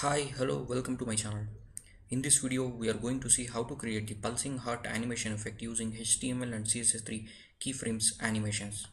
Hi, hello, welcome to my channel. In this video, we are going to see how to create the pulsing heart animation effect using HTML and CSS3 keyframes animations.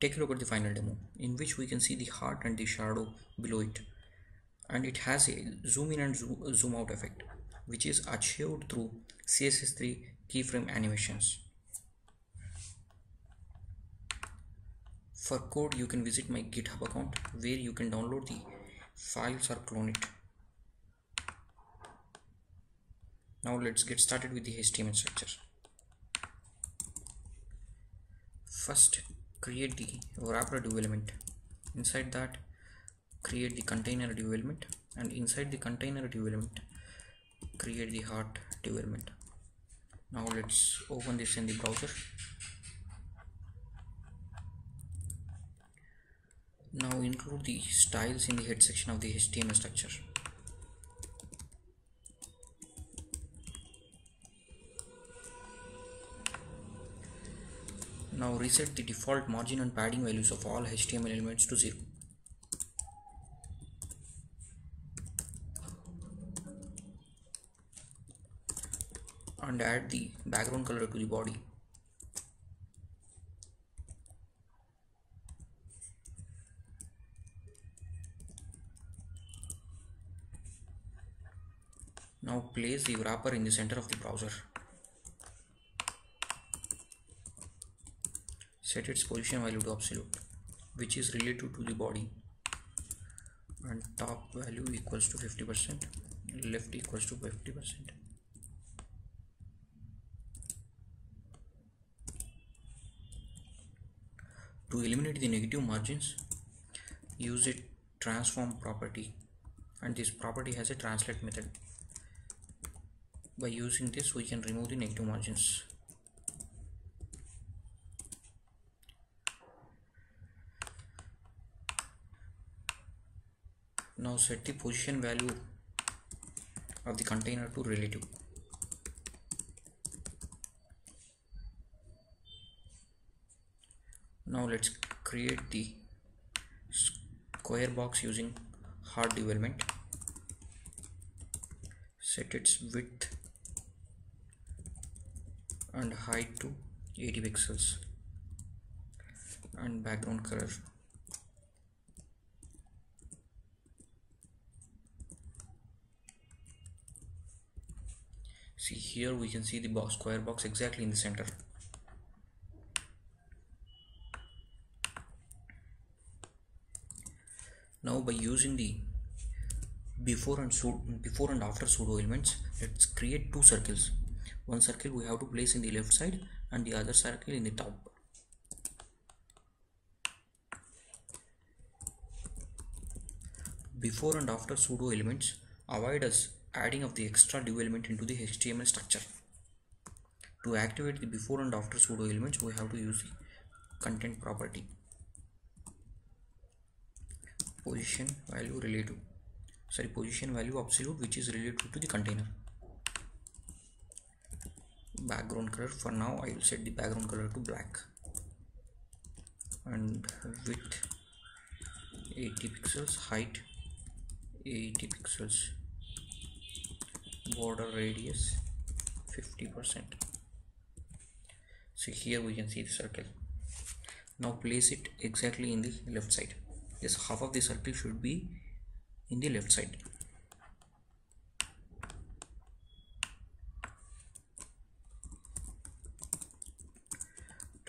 Take a look at the final demo, in which we can see the heart and the shadow below it. And it has a zoom in and zoom, out effect, which is achieved through CSS3 keyframe animations. For code, you can visit my GitHub account where you can download the files or clone it. Now let's get started with the HTML structure. First, create the wrapper div element. Inside that, create the container div element, and inside the container div element, create the heart div element. Now let's open this in the browser. Now include the styles in the head section of the HTML structure. Now reset the default margin and padding values of all HTML elements to 0. And add the background color to the body. Now place the wrapper in the center of the browser. Set its position value to absolute, which is related to the body. And top value equals to 50%, left equals to 50%. To eliminate the negative margins, use a transform property and this property has a translate method by using this we can remove the negative margins. Now set the position value of the container to relative. Now let's create the square box using heart div element. Set its width and height to 80 pixels and background color. See here we can see the box square box exactly in the center. Now by using the before and before and after pseudo elements let's create two circles one circle we have to place in the left side and the other circle in the top. Before and after pseudo elements avoid us adding of the extra div element into the html structure. To activate the before and after pseudo elements we have to use the content property. Position value relative sorry position value absolute which is related to the container background color. For now I will set the background color to black. And width 80 pixels. Height 80 pixels. Border radius 50 percent. So here we can see the circle. Now place it exactly in the left side. This half of the circle should be in the left side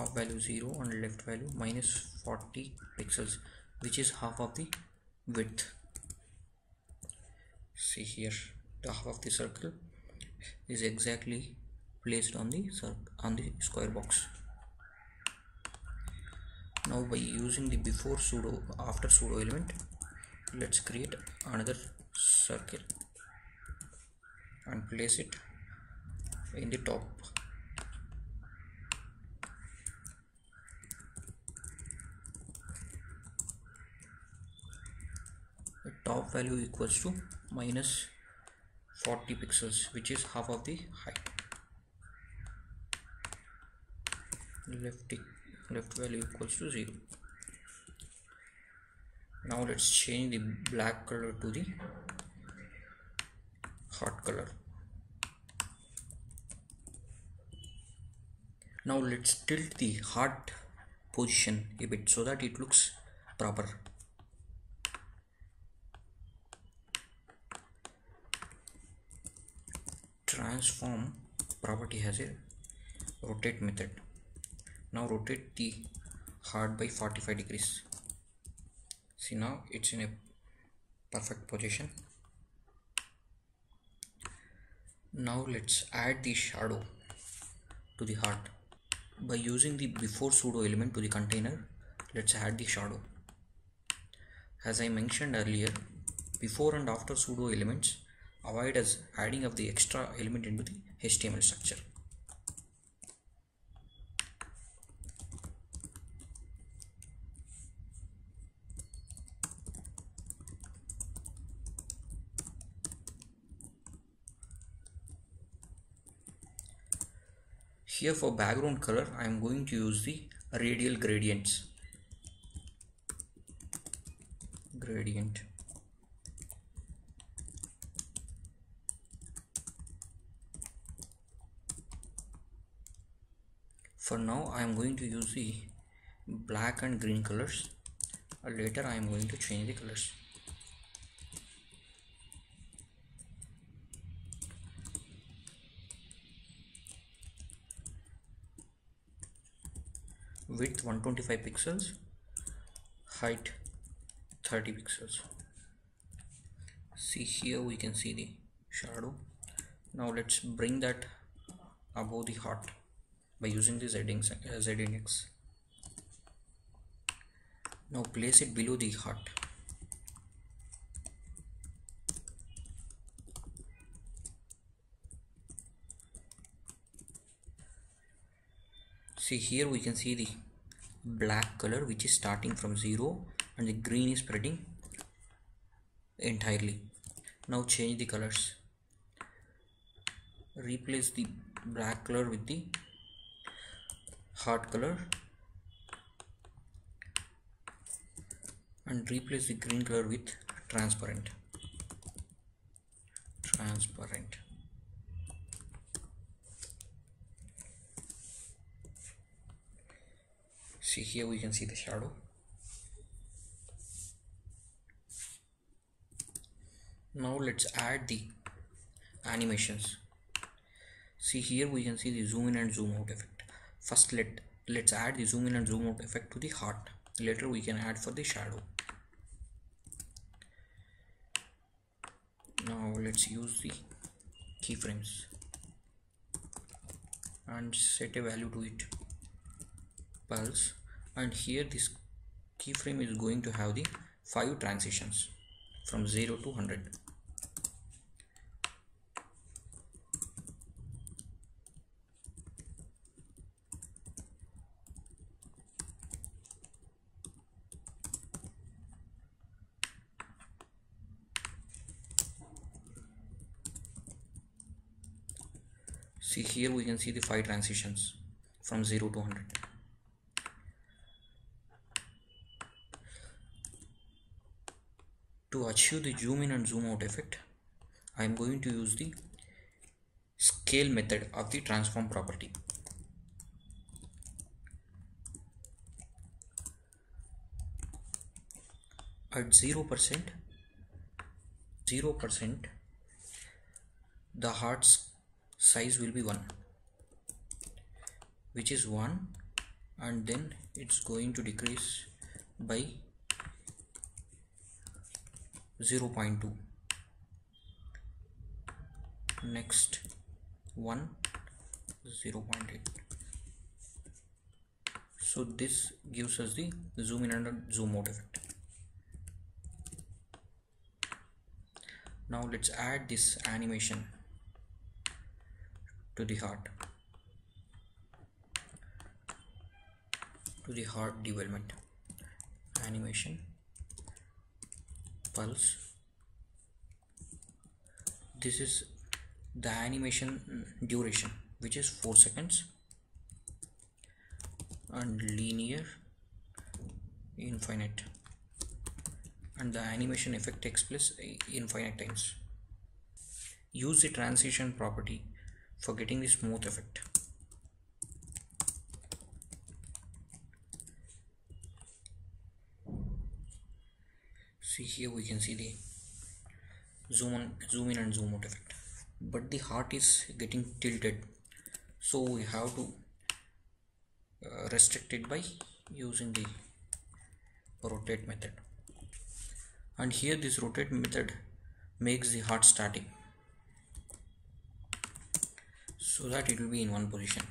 top value 0 and left value minus 40 pixels which is half of the width. See here the half of the circle is exactly placed on the on the square box. Now by using the before pseudo after pseudo element let's create another circle and place it in the top the top value equals to minus 40 pixels which is half of the height. Left left value equals to 0 now let's change the black color to the hot color. Now let's tilt the heart position a bit so that it looks proper transform property has a rotate method. Now rotate the heart by 45 degrees. See now it's in a perfect position. Now let's add the shadow to the heart. By using the before pseudo element to the container let's add the shadow. As I mentioned earlier before and after pseudo elements avoid us adding of the extra element into the HTML structure. Here for background color I am going to use the radial gradients gradient for now I am going to use the black and green colors. Uh, later I am going to change the colors. Width 125 pixels. Height 30 pixels. See here we can see the shadow. Now let's bring that above the heart by using uh, z index. Now place it below the heart. See here we can see the black color which is starting from 0 and the green is spreading entirely. Now change the colors. Replace the black color with the heart color and replace the green color with transparent. Transparent. See here we can see the shadow. Now let's add the animations. See here we can see the zoom in and zoom out effect first let let's add the zoom in and zoom out effect to the heart. Later we can add for the shadow. Now let's use the keyframes and set a value to it. Pulse. And here this keyframe is going to have the five transitions from 0 to 100 see here we can see the five transitions from 0 to 100 to achieve the zoom in and zoom out effect I am going to use the scale method of the transform property. At 0% 0% the heart's size will be 1 which is 1 and then it's going to decrease by 0.2 next 1 0.8 so this gives us the zoom in and zoom out effect. Now let's add this animation to the heart. To the heart div element. Animation. Pulse. This is the animation duration which is 4 seconds. And linear. Infinite. And the animation effect takes place infinite times. Use the transition property for getting the smooth effect. See here we can see the zoom in zoom in and zoom out effect. But the heart is getting tilted. So we have to uh, restrict it by using the rotate method. And here this rotate method makes the heart static so that it will be in one position.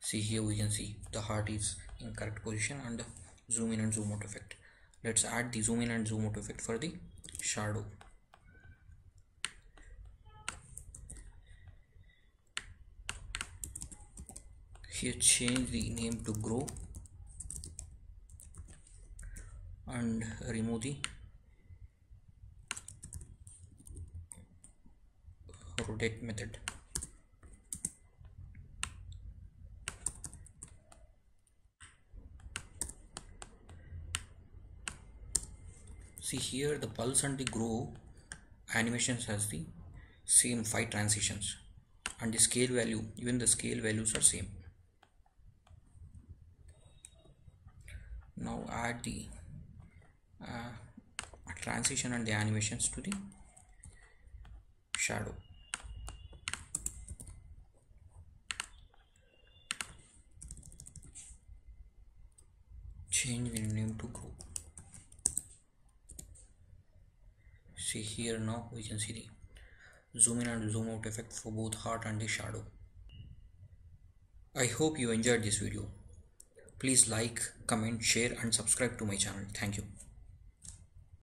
See here we can see the heart is in correct position and zoom in and zoom out effect. Let's add the zoom in and zoom out effect for the shadow. Here change the name to grow and remove the rotate method. See here the pulse and the grow animations has the same five transitions and the scale value even the scale values are same. Now add the uh, transition and the animations to the shadow. Change the name to grow see here now we can see the zoom in and zoom out effect for both heart and the shadow. I hope you enjoyed this video. Please like comment share and subscribe to my channel. Thank you